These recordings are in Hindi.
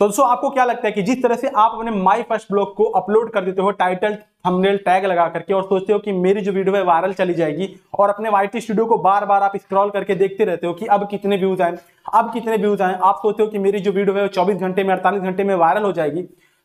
तो दोस्तों, आपको क्या लगता है कि जिस तरह से आप अपने माई फ़र्स्ट ब्लॉग को अपलोड कर देते हो टाइटल थंबनेल टैग लगा करके, और सोचते हो कि मेरी जो वीडियो है वायरल चली जाएगी, और अपने वाईटी स्टूडियो को बार बार आप स्क्रॉल करके देखते रहते हो कि अब कितने व्यूज़ आए, अब कितने व्यूज़ आए, आप सोचते हो कि मेरी जो वीडियो है चौबीस घंटे में, अड़तालीस घंटे में वायरल हो जाएगी।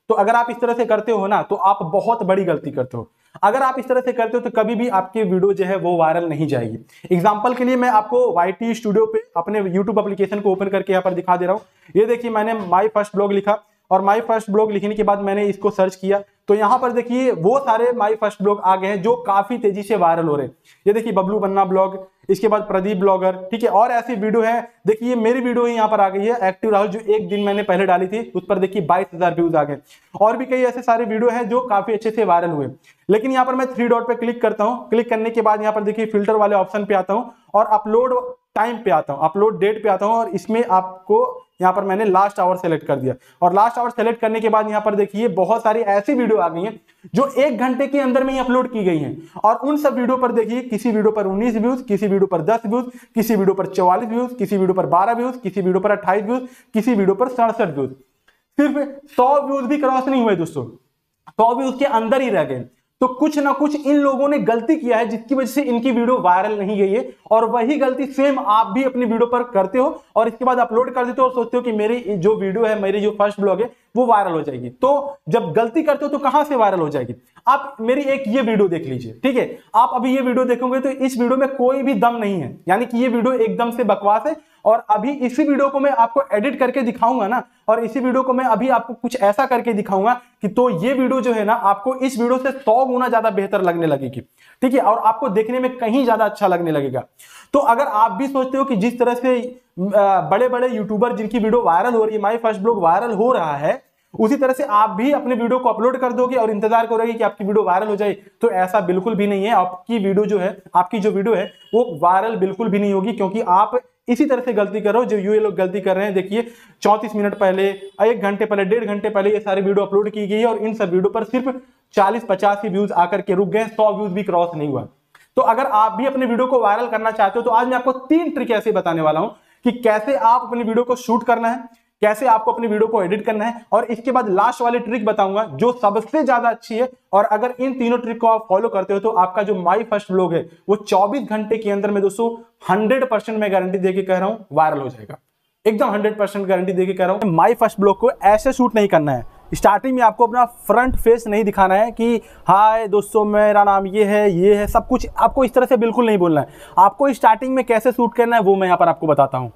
तो अगर आप इस तरह से करते हो ना तो आप बहुत बड़ी गलती करते हो। अगर आप इस तरह से करते हो तो कभी भी आपकी वीडियो जो है वो वायरल नहीं जाएगी। एग्ज़ाम्पल के लिए मैं आपको वाईटी स्टूडियो पे अपने यूट्यूब अप्लीकेशन को ओपन करके यहाँ पर दिखा दे रहा हूँ। ये देखिए मैंने माई फ़र्स्ट ब्लॉग लिखा और माई फ़र्स्ट ब्लॉग लिखने के बाद मैंने इसको सर्च किया। तो यहाँ पर देखिए, वो सारे माई फ़र्स्ट ब्लॉग आ गए हैं जो काफ़ी तेज़ी से वायरल हो रहे हैं। ये देखिए, बबलू बन्ना ब्लॉग इसके बाद प्रदीप ब्लॉगर ठीक है, और ऐसी वीडियो है। देखिए मेरी वीडियो ही यहाँ पर आ गई है एक्टिव राहुल, जो एक दिन मैंने पहले डाली थी, उस पर देखिए बाईस हज़ार व्यूज़ आ गए और भी कई ऐसे सारे वीडियो हैं जो काफ़ी अच्छे से वायरल हुए लेकिन यहाँ पर मैं थ्री डॉट पे क्लिक करता हूँ। क्लिक करने के बाद यहाँ पर देखिए फ़िल्टर वाले ऑप्शन पे आता हूँ और अपलोड टाइम पे आता हूँ अपलोड डेट पे आता हूँ और इसमें आपको यहाँ पर मैंने लास्ट आवर सेलेक्ट कर दिया। और लास्ट आवर सेलेक्ट करने के बाद यहाँ पर देखिए, बहुत सारी ऐसी वीडियो आ गई हैं जो एक घंटे के अंदर में ही अपलोड की गई हैं। और उन सब वीडियो पर देखिए, किसी वीडियो पर 19 व्यूज़ किसी वीडियो पर 10 व्यूज़ किसी वीडियो पर 44 व्यूज़ किसी वीडियो पर 12 व्यूज़ किसी वीडियो पर 28 व्यूज़ किसी वीडियो पर सड़सठ व्यूज़ सिर्फ़ सौ व्यूज़ भी क्रॉस नहीं हुए दोस्तों। सौ व्यूज़ के अंदर ही रह गए। तो कुछ ना कुछ इन लोगों ने गलती किया है, जिसकी वजह से इनकी वीडियो वायरल नहीं गई है। और वही गलती सेम आप भी अपनी वीडियो पर करते हो और इसके बाद अपलोड कर देते हो और सोचते हो कि मेरी जो वीडियो है, मेरी जो फ़र्स्ट ब्लॉग है, वो वायरल हो जाएगी। तो जब गलती करते हो तो कहाँ से वायरल हो जाएगी? आप मेरी एक ये वीडियो देख लीजिए, ठीक है? आप अभी ये वीडियो देखोगे तो इस वीडियो में कोई भी दम नहीं है। यानी कि ये वीडियो एकदम से बकवास है और अभी इसी वीडियो को मैं आपको एडिट करके दिखाऊँगा ना, और इसी वीडियो को मैं अभी आपको कुछ ऐसा करके दिखाऊँगा कि तो ये वीडियो जो है ना, आपको इस वीडियो से सौ गुना ज़्यादा बेहतर लगने लगेगी, ठीक है? और आपको देखने में कहीं ज़्यादा अच्छा लगने लगेगा। तो अगर आप भी सोचते हो कि जिस तरह से बड़े बड़े यूट्यूबर जिनकी वीडियो वायरल हो रही है माई फ़र्स्ट ब्लॉग वायरल हो रहा है उसी तरह से आप भी अपने वीडियो को अपलोड कर दोगे और इंतज़ार करोगे कि आपकी वीडियो वायरल हो जाए तो ऐसा बिल्कुल भी नहीं है। आपकी वीडियो जो है, आपकी जो वीडियो है, वो वायरल बिल्कुल भी नहीं होगी, क्योंकि आप इसी तरह से गलती कर रहे हो। जो ये लोग गलती कर रहे हैं, देखिए, चौंतीस मिनट पहले, एक घंटे पहले, डेढ़ घंटे पहले ये सारी वीडियो अपलोड की गई है और इन सब वीडियो पर सिर्फ़ चालीस, पचास ही व्यूज़ आकर के रुक गए, सौ व्यूज़ भी क्रॉस नहीं हुआ। तो अगर आप भी अपने वीडियो को वायरल करना चाहते हो तो आज मैं आपको तीन ट्रिक ऐसे बताने वाला हूँ कि कैसे आप अपनी वीडियो को शूट करना है। कैसे आपको अपनी वीडियो को एडिट करना है और इसके बाद लास्ट वाली ट्रिक बताऊँगा जो सबसे ज़्यादा अच्छी है। और अगर इन तीनों ट्रिक को आप फॉलो करते हो तो आपका जो माई फ़र्स्ट ब्लॉग है वो 24 घंटे के अंदर में दोस्तों 100 परसेंट मैं गारंटी देके कह रहा हूँ वायरल हो जाएगा। एकदम 100 परसेंट गारंटी देके कह रहा हूँ माई फ़र्स्ट ब्लॉग को ऐसे शूट नहीं करना है। स्टार्टिंग में आपको अपना फ्रंट फेस नहीं दिखाना है कि, हाय दोस्तों, मेरा नाम ये है ये है। सब कुछ आपको इस तरह से बिल्कुल नहीं बोलना है। आपको स्टार्टिंग में कैसे शूट करना है वो मैं यहाँ पर आपको बताता हूँ।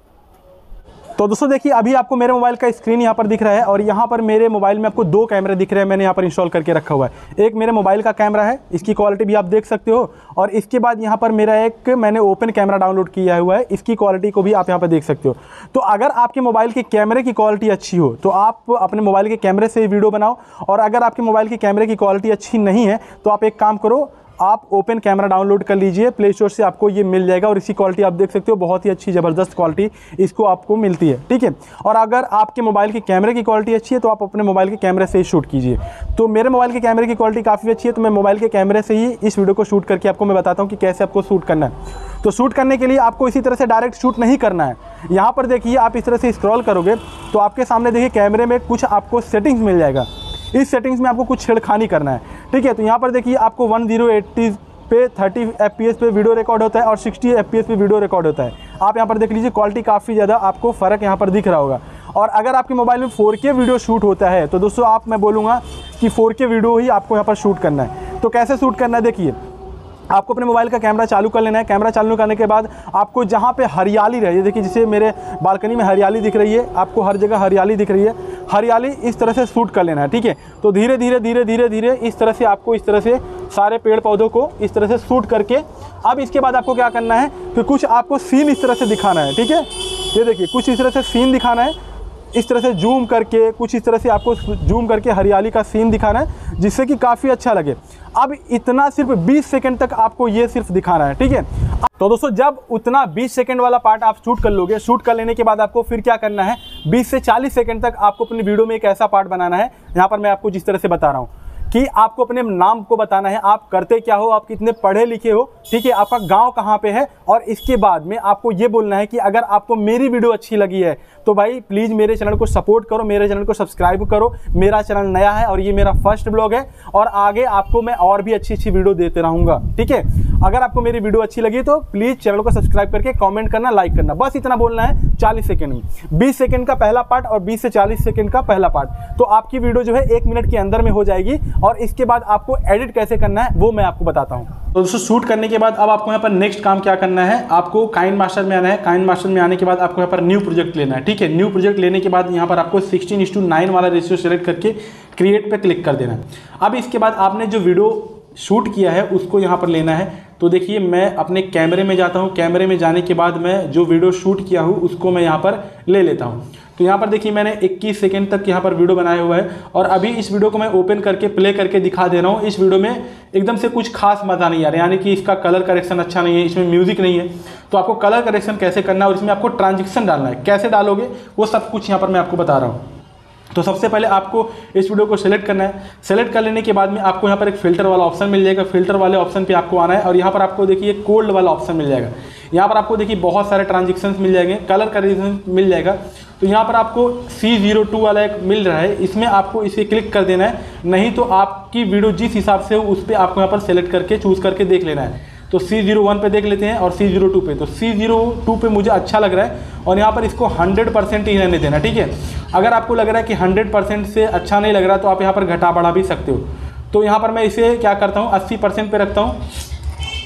तो दोस्तों देखिए, अभी आपको मेरे मोबाइल का स्क्रीन यहाँ पर दिख रहा है और यहाँ पर मेरे मोबाइल में आपको दो कैमरे दिख रहे हैं, मैंने यहाँ पर इंस्टॉल करके रखा हुआ है। एक मेरे मोबाइल का कैमरा है, इसकी क्वालिटी भी आप देख सकते हो और इसके बाद यहाँ पर मेरा एक मैंने ओपन कैमरा डाउनलोड किया हुआ है, इसकी क्वालिटी को भी आप यहाँ पर देख सकते हो। तो अगर आपके मोबाइल के कैमरे की क्वालिटी अच्छी हो तो आप अपने मोबाइल के कैमरे से वीडियो बनाओ और अगर आपके मोबाइल के कैमरे की क्वालिटी अच्छी नहीं है तो आप एक काम करो आप ओपन कैमरा डाउनलोड कर लीजिए प्ले स्टोर से आपको ये मिल जाएगा और इसी क्वालिटी आप देख सकते हो, बहुत ही अच्छी ज़बरदस्त क्वालिटी इसको आपको मिलती है, ठीक है? और अगर आपके मोबाइल के कैमरे की क्वालिटी अच्छी है तो आप अपने मोबाइल के कैमरे से ही शूट कीजिए। तो मेरे मोबाइल के कैमरे की क्वालिटी काफ़ी अच्छी है तो मैं मोबाइल के कैमरे से ही इस वीडियो को शूट करके आपको मैं बताता हूँ कि कैसे आपको शूट करना है। तो शूट करने के लिए आपको इसी तरह से डायरेक्ट शूट नहीं करना है। यहाँ पर देखिए, आप इस तरह से स्क्रॉल करोगे तो आपके सामने देखिए कैमरे में कुछ आपको सेटिंग्स मिल जाएगा। इस सेटिंग्स में आपको कुछ छेड़खानी करना है। ठीक है तो यहाँ पर देखिए आपको वन पे 30 एफ़ पे वीडियो रिकॉर्ड होता है और 60 एफ़ पे वीडियो रिकॉर्ड होता है। आप यहाँ पर देख लीजिए क्वालिटी काफ़ी ज़्यादा आपको फ़र्क यहाँ पर दिख रहा होगा। और अगर आपके मोबाइल में 4K वीडियो शूट होता है तो दोस्तों आप, मैं बोलूँगा कि 4K वीडियो ही आपको यहाँ पर शूट करना है। तो कैसे शूट करना है, देखिए आपको अपने मोबाइल का कैमरा चालू कर लेना है। कैमरा चालू करने के बाद आपको जहाँ पे हरियाली रहे देखिए जैसे मेरे बालकनी में हरियाली दिख रही है, आपको हर जगह हरियाली दिख रही है। हरियाली इस तरह से शूट कर लेना है, ठीक है? तो धीरे धीरे धीरे धीरे धीरे इस तरह से आपको इस तरह से सारे पेड़ पौधों को इस तरह से शूट करके, अब इसके बाद आपको क्या करना है कि कुछ आपको सीन इस तरह से दिखाना है, ठीक है? ये देखिए, कुछ इस तरह से सीन दिखाना है इस तरह से जूम करके, कुछ इस तरह से आपको जूम करके हरियाली का सीन दिखाना है, जिससे कि काफ़ी अच्छा लगे। अब इतना सिर्फ़ 20 सेकंड तक आपको ये सिर्फ़ दिखाना है, ठीक है? तो दोस्तों, जब उतना 20 सेकंड वाला पार्ट आप शूट कर लोगे शूट कर लेने के बाद आपको फिर क्या करना है? 20 से 40 सेकंड तक आपको अपनी वीडियो में एक ऐसा पार्ट बनाना है, यहाँ पर मैं आपको जिस तरह से बता रहा हूँ, कि आपको अपने नाम को बताना है, आप करते क्या हो, आप कितने पढ़े लिखे हो, ठीक है? आपका गाँव कहाँ पे है? और इसके बाद में आपको ये बोलना है कि अगर आपको मेरी वीडियो अच्छी लगी है तो भाई प्लीज़ मेरे चैनल को सपोर्ट करो, मेरे चैनल को सब्सक्राइब करो। मेरा चैनल नया है और ये मेरा फ़र्स्ट ब्लॉग है और आगे आपको मैं और भी अच्छी अच्छी वीडियो देते रहूँगा, ठीक है? अगर आपको मेरी वीडियो अच्छी लगी तो प्लीज़ चैनल को सब्सक्राइब करके कॉमेंट करना लाइक करना। बस इतना बोलना है, चालीस सेकेंड में बीस सेकेंड का पहला पार्ट और बीस से चालीस सेकेंड का पहला पार्ट तो आपकी वीडियो जो है एक मिनट के अंदर में हो जाएगी और इसके बाद आपको एडिट कैसे करना है, वो मैं आपको बताता हूँ। तो दोस्तों शूट करने के बाद अब आपको यहाँ पर नेक्स्ट काम क्या करना है? आपको काइन मास्टर में आना है। काइन मास्टर में आने के बाद आपको यहाँ पर न्यू प्रोजेक्ट लेना है, ठीक है? न्यू प्रोजेक्ट लेने के बाद यहाँ पर आपको सिक्सटीन इस वाला रेशियो सेलेक्ट करके क्रिएट पर क्लिक कर देना है। अब इसके बाद आपने जो वीडियो शूट किया है, उसको यहाँ पर लेना है। तो देखिए, मैं अपने कैमरे में जाता हूँ। कैमरे में जाने के बाद मैं जो वीडियो शूट किया हूँ, उसको मैं यहाँ पर ले लेता हूँ। तो यहाँ पर देखिए, मैंने 21 सेकंड तक यहाँ पर वीडियो बनाया हुआ है और अभी इस वीडियो को मैं ओपन करके, प्ले करके दिखा दे रहा हूँ। इस वीडियो में एकदम से कुछ खास मज़ा नहीं आ रहा यानी कि इसका कलर करेक्शन अच्छा नहीं है, इसमें म्यूज़िक नहीं है। तो आपको कलर करेक्शन कैसे करना है और इसमें आपको ट्रांजेक्शन डालना है। कैसे डालोगे, वो सब कुछ यहाँ पर मैं आपको बता रहा हूँ। तो सबसे पहले आपको इस वीडियो को सेलेक्ट करना है। सेलेक्ट कर लेने के बाद में आपको यहाँ पर एक फ़िल्टर वाला ऑप्शन मिल जाएगा। फ़िल्टर वाले ऑप्शन पे आपको आना है और यहाँ पर आपको देखिए कोल्ड वाला ऑप्शन मिल जाएगा। यहाँ पर आपको देखिए बहुत सारे ट्रांजेक्शन मिल जाएँगे। कलर करेक्शन मिल जाएगा। तो यहाँ पर आपको सी ज़ीरो टू वाला एक मिल रहा है। इसमें आपको इसे क्लिक कर देना है। नहीं तो आपकी वीडियो जिस हिसाब से हो, उस पर आपको यहाँ पर सेलेक्ट करके चूज़ करके देख लेना है। तो सी ज़ीरो वन पर देख लेते हैं और सी ज़ीरो टू पे। तो सी ज़ीरो टू पे मुझे अच्छा लग रहा है और यहाँ पर इसको हंड्रेड परसेंट ही रहने देना ठीक है? अगर आपको लग रहा है कि हंड्रेड परसेंट से अच्छा नहीं लग रहा तो आप यहाँ पर घटा बढ़ा भी सकते हो। तो यहाँ पर मैं इसे क्या करता हूँ, अस्सी परसेंट रखता हूँ।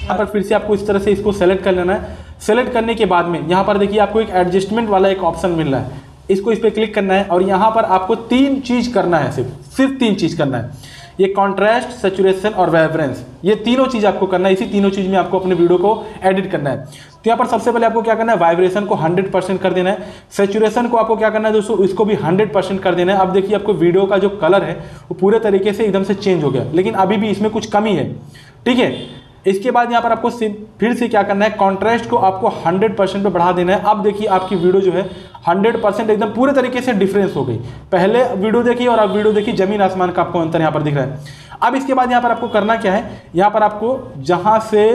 यहाँ पर फिर से आपको इस तरह से इसको सेलेक्ट कर लेना है। सेलेक्ट करने के बाद में यहाँ पर देखिए आपको एक एडजस्टमेंट वाला एक ऑप्शन मिल रहा है। इसको इस पर क्लिक करना है और यहाँ पर आपको तीन चीज़ करना है सिर्फ़ सिर्फ़ तीन चीज़ करना है। ये कॉन्ट्रास्ट सेचुरेशन और वाइब्रेंस ये तीनों चीज़ आपको करना है। इसी तीनों चीज़ में आपको अपने वीडियो को एडिट करना है। तो यहाँ पर सबसे पहले आपको क्या करना है? वाइब्रेशन को 100 परसेंट कर देना है। सेचुरेशन को आपको क्या करना है दोस्तों? इसको भी 100 परसेंट कर देना है। अब देखिए, आपको वीडियो का जो कलर है, वो पूरे तरीके से एकदम से चेंज हो गया। लेकिन अभी भी इसमें कुछ कमी है। ठीक है? इसके बाद यहाँ पर आपको फिर से क्या करना है? कॉन्ट्रास्ट को आपको 100 परसेंट पर बढ़ा देना है। अब देखिए, आपकी वीडियो जो है 100 परसेंट एकदम पूरे तरीके से डिफरेंस हो गई। पहले वीडियो देखिए और अब वीडियो देखिए, ज़मीन आसमान का आपको अंतर यहाँ पर दिख रहा है। अब इसके बाद यहाँ पर आपको करना क्या है? यहाँ पर आपको जहाँ से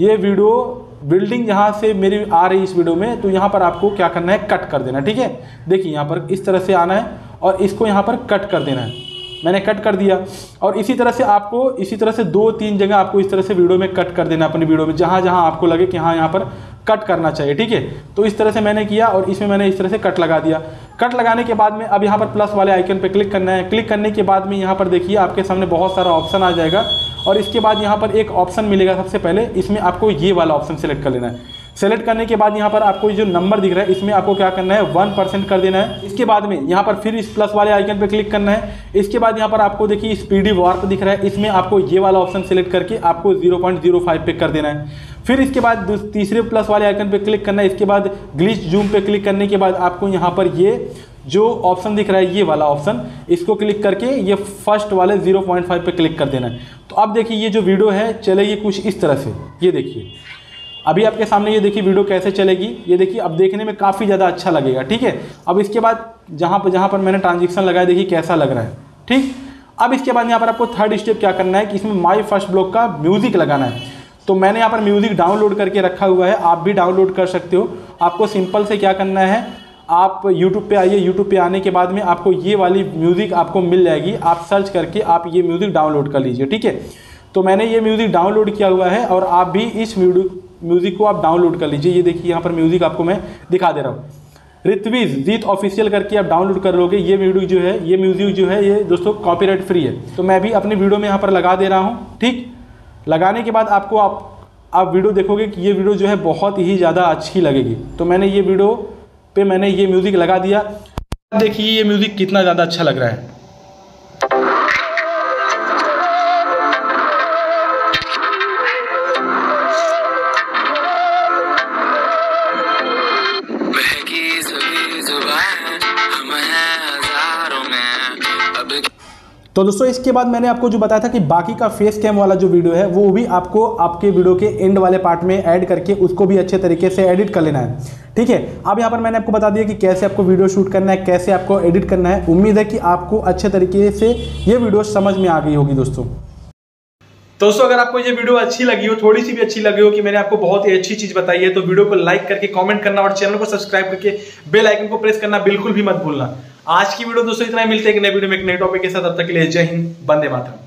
ये वीडियो बिल्डिंग यहाँ से मेरी आ रही इस वीडियो में तो यहाँ पर आपको क्या करना है? कट कर देना ठीक है? देखिए, यहाँ पर इस तरह से आना है और इसको यहाँ पर कट कर देना है। मैंने कट कर दिया। और इसी तरह से आपको, इसी तरह से दो तीन जगह आपको इस तरह से वीडियो में कट कर देना अपनी वीडियो में, जहाँ जहाँ आपको लगे कि हाँ यहाँ पर कट करना चाहिए, ठीक है? तो इस तरह से मैंने किया और इसमें मैंने इस तरह से कट लगा दिया। कट लगाने के बाद में अब यहाँ पर प्लस वाले आइकन पर क्लिक करना है। क्लिक करने के बाद में यहाँ पर देखिए, आपके सामने बहुत सारा ऑप्शन आ जाएगा। और इसके बाद यहाँ पर एक ऑप्शन मिलेगा सबसे पहले। इसमें आपको ये वाला ऑप्शन सेलेक्ट कर लेना है। सेलेक्ट करने के बाद यहाँ पर आपको जो नंबर दिख रहा है, इसमें आपको क्या करना है? वन परसेंट कर देना है। इसके बाद में यहाँ पर फिर इस प्लस वाले आइकन पर क्लिक करना है। इसके बाद यहाँ पर आपको देखिए स्पीडी वार्प दिख रहा है। इसमें आपको ये वाला ऑप्शन सेलेक्ट करके आपको ज़ीरो पॉइंट ज़ीरो फाइव पे कर देना है। फिर इसके बाद तीसरे प्लस वाले आइकन पे क्लिक करना है। इसके बाद ग्लिच जूम पे क्लिक करने के बाद आपको यहाँ पर ये जो ऑप्शन दिख रहा है, ये वाला ऑप्शन इसको क्लिक करके ये फ़र्स्ट वाले 0.5 पे क्लिक कर देना है। तो अब देखिए ये जो वीडियो है, चलेगी कुछ इस तरह से। ये देखिए। अभी आपके सामने ये देखिए वीडियो कैसे चलेगी। ये देखिए, अब देखने में काफ़ी ज़्यादा अच्छा लगेगा, ठीक है? अब इसके बाद जहाँ पर जहाँ पर मैंने ट्रांजेक्शन लगाया, देखिए कैसा लग रहा है, ठीक? अब इसके बाद यहाँ पर आपको थर्ड स्टेप क्या करना है कि इसमें माई फ़र्स्ट ब्लॉक का म्यूज़िक लगाना है। तो मैंने यहाँ पर म्यूज़िक डाउनलोड करके रखा हुआ है, आप भी डाउनलोड कर सकते हो। आपको सिंपल से क्या करना है, आप YouTube पे आइए। YouTube पे आने के बाद में आपको ये वाली म्यूज़िक आपको मिल जाएगी। आप सर्च करके आप ये म्यूज़िक डाउनलोड कर लीजिए, ठीक है? तो मैंने ये म्यूज़िक डाउनलोड किया हुआ है और आप भी इस म्यूज़िक को आप डाउनलोड कर लीजिए। ये देखिए, यहाँ पर म्यूज़िक आपको मैं दिखा दे रहा हूँ। ऋत्विज जीत ऑफिशियल करके आप डाउनलोड कर लोगे। ये वीडियो जो है, ये म्यूज़िक जो है, ये दोस्तों कॉपीराइट फ्री है। तो मैं भी अपनी वीडियो में यहाँ पर लगा दे रहा हूँ, ठीक? लगाने के बाद आपको आप आप वीडियो देखोगे कि ये वीडियो जो है बहुत ही ज़्यादा अच्छी लगेगी। तो मैंने ये वीडियो पे मैंने ये म्यूज़िक लगा दिया। देखिए ये म्यूज़िक कितना ज़्यादा अच्छा लग रहा है। तो दोस्तों, इसके बाद मैंने आपको जो बताया था कि बाकी का फेस कैम वाला जो वीडियो है, वो भी आपको आपके वीडियो के एंड वाले पार्ट में ऐड करके उसको भी अच्छे तरीके से एडिट कर लेना है। ठीक है? अब यहाँ पर मैंने आपको बता दिया कि कैसे आपको वीडियो शूट करना है, कैसे आपको एडिट करना है। उम्मीद है कि आपको अच्छे तरीके से ये वीडियो समझ में आ गई होगी दोस्तों। दोस्तों, अगर आपको ये वीडियो अच्छी लगी हो, थोड़ी सी भी अच्छी लगी हो कि मैंने आपको बहुत ही अच्छी चीज़ बताई है तो वीडियो को लाइक करके कमेंट करना और चैनल को सब्सक्राइब करके बेल आइकन को प्रेस करना बिल्कुल भी मत भूलना। आज की वीडियो दोस्तों इतना ही। मिलते हैं एक नए वीडियो में एक नए टॉपिक के साथ। अब तक के लिए जय हिंद बंदे मातरम।